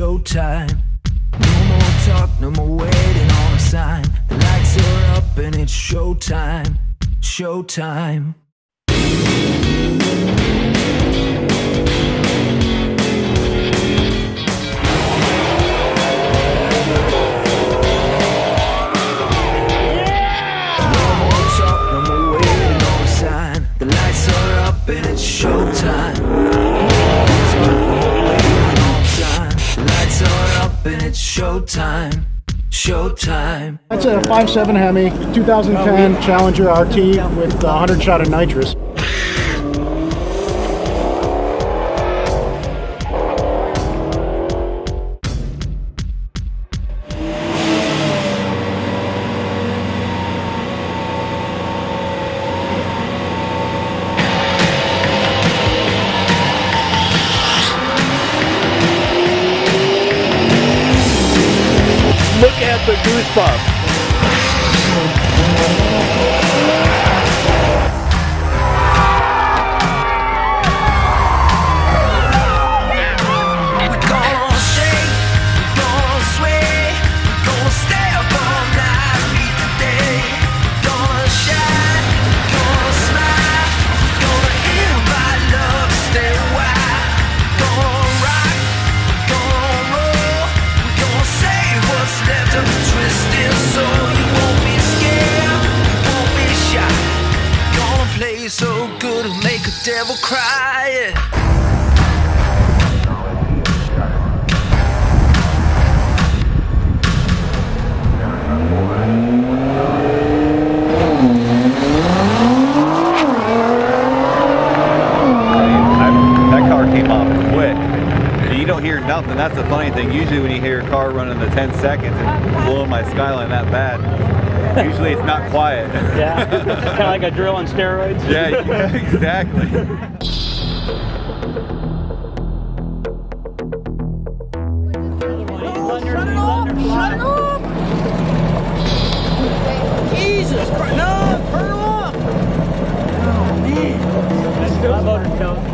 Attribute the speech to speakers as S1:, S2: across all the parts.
S1: showtime. No more talk, no more waiting on a sign. The lights are up and it's showtime. Showtime. It's showtime. Showtime.
S2: That's a 5.7 Hemi, 2010 Challenger RT with 100 shot of nitrous.
S3: Look at the
S4: don't hear nothing. That's the funny thing. Usually, when you hear a car running the 10 seconds and blowing my skyline that bad, usually it's not quiet.
S3: Yeah, kind of like a drill on steroids.
S4: yeah, exactly.
S5: Shut it off! Shut it off! Jesus Christ! No! Turn it off! Oh man!
S3: My motor's going.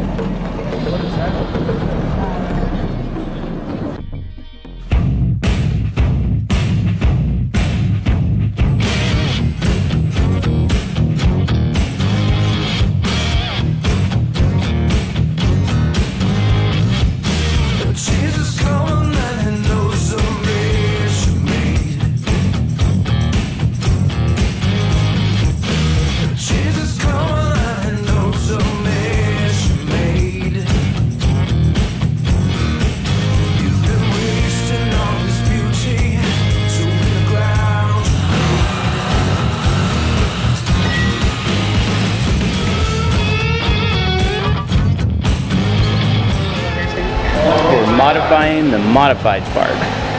S1: The modified part.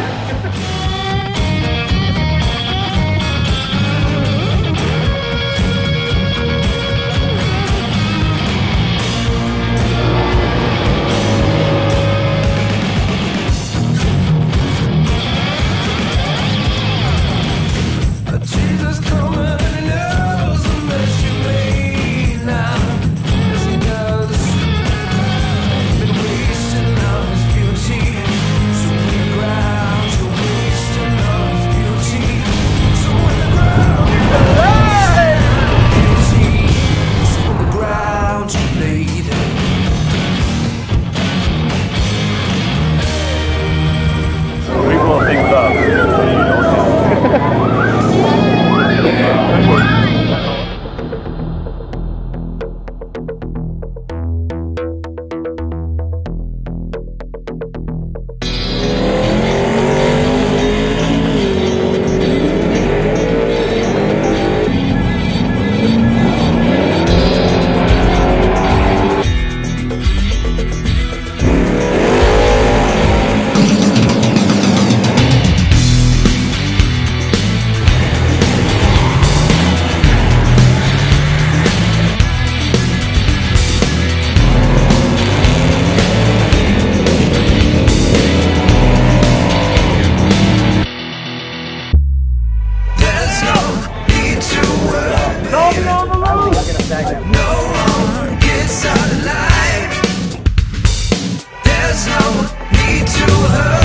S1: back down. No one gets out alive. There's no need to
S3: hurt.